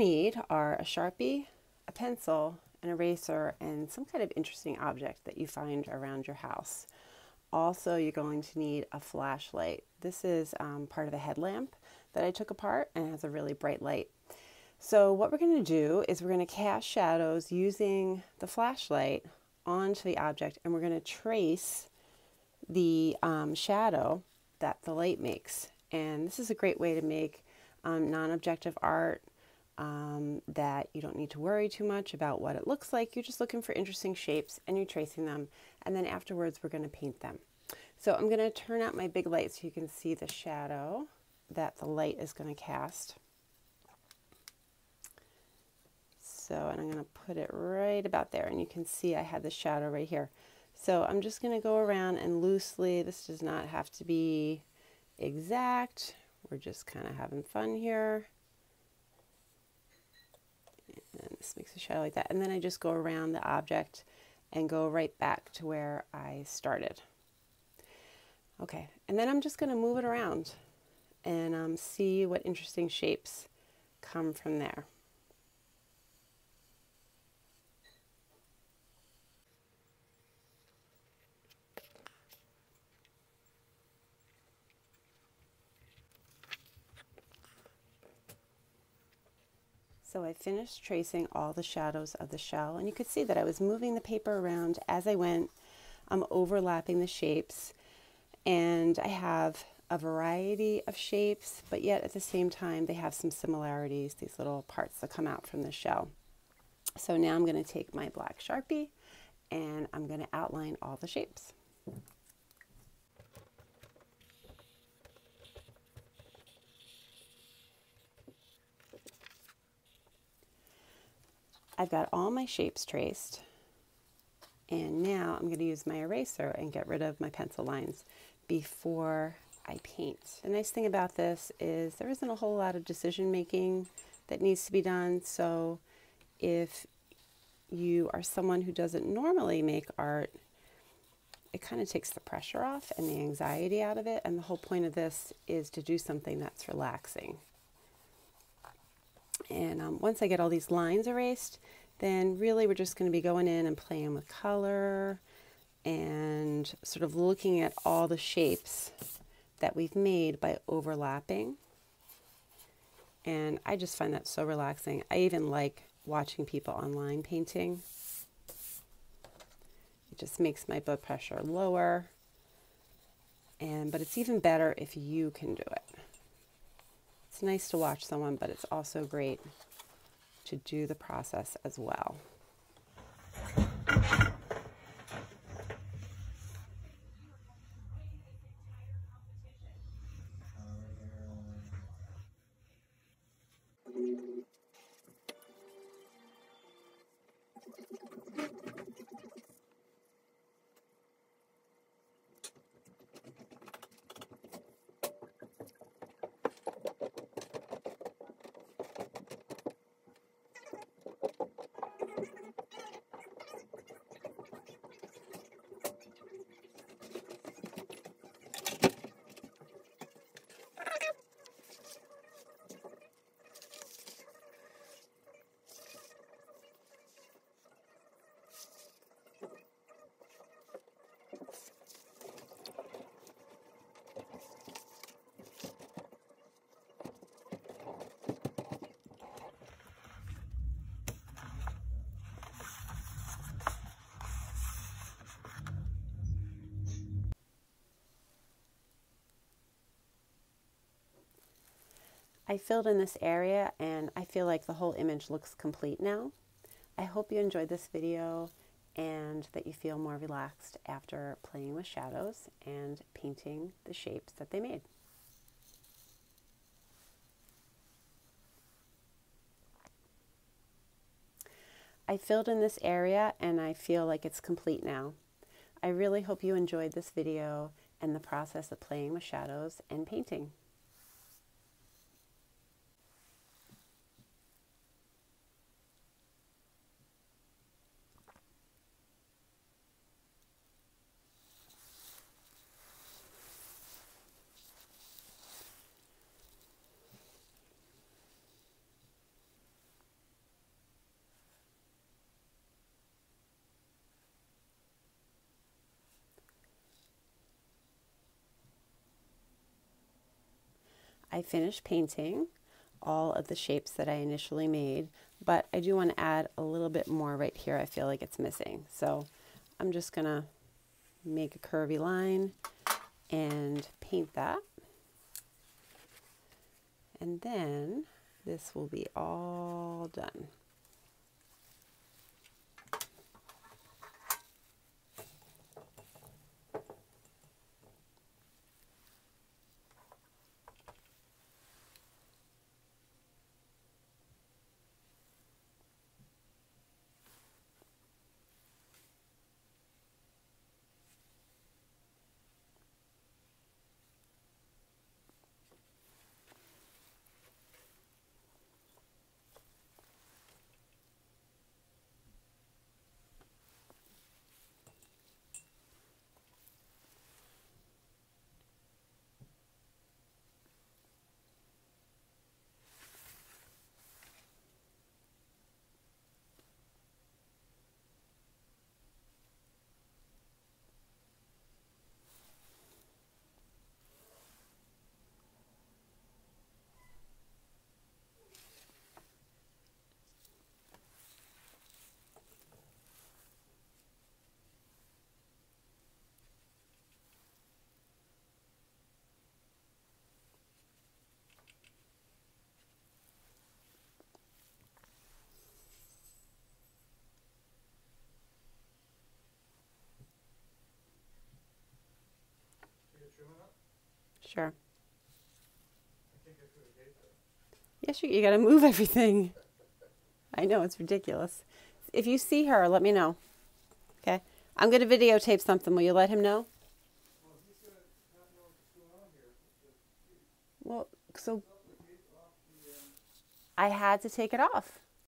need are a Sharpie, a pencil, an eraser, and some kind of interesting object that you find around your house. Also, you're going to need a flashlight. This is um, part of a headlamp that I took apart and has a really bright light. So what we're going to do is we're going to cast shadows using the flashlight onto the object and we're going to trace the um, shadow that the light makes. And this is a great way to make um, non-objective art um, that you don't need to worry too much about what it looks like. You're just looking for interesting shapes and you're tracing them. And then afterwards, we're going to paint them. So I'm going to turn out my big light so you can see the shadow that the light is going to cast. So, and I'm going to put it right about there. And you can see I had the shadow right here. So I'm just going to go around and loosely, this does not have to be exact. We're just kind of having fun here. And this makes a shadow like that. And then I just go around the object and go right back to where I started. Okay, and then I'm just going to move it around and um, see what interesting shapes come from there. So I finished tracing all the shadows of the shell and you could see that I was moving the paper around as I went. I'm overlapping the shapes and I have a variety of shapes, but yet at the same time they have some similarities, these little parts that come out from the shell. So now I'm going to take my black Sharpie and I'm going to outline all the shapes. I've got all my shapes traced. And now I'm going to use my eraser and get rid of my pencil lines before I paint. The nice thing about this is there isn't a whole lot of decision making that needs to be done. So if you are someone who doesn't normally make art, it kind of takes the pressure off and the anxiety out of it. And the whole point of this is to do something that's relaxing. And um, once I get all these lines erased, then really we're just going to be going in and playing with color and sort of looking at all the shapes that we've made by overlapping. And I just find that so relaxing. I even like watching people online painting. It just makes my blood pressure lower. And but it's even better if you can do it. It's nice to watch someone, but it's also great to do the process as well. I filled in this area and I feel like the whole image looks complete now. I hope you enjoyed this video and that you feel more relaxed after playing with shadows and painting the shapes that they made. I filled in this area and I feel like it's complete now. I really hope you enjoyed this video and the process of playing with shadows and painting. I finished painting all of the shapes that I initially made, but I do want to add a little bit more right here. I feel like it's missing. So I'm just going to make a curvy line and paint that. And then this will be all done. Sure. Yes, you, you got to move everything. I know, it's ridiculous. If you see her, let me know. Okay? I'm going to videotape something. Will you let him know? Well, so I had to take it off.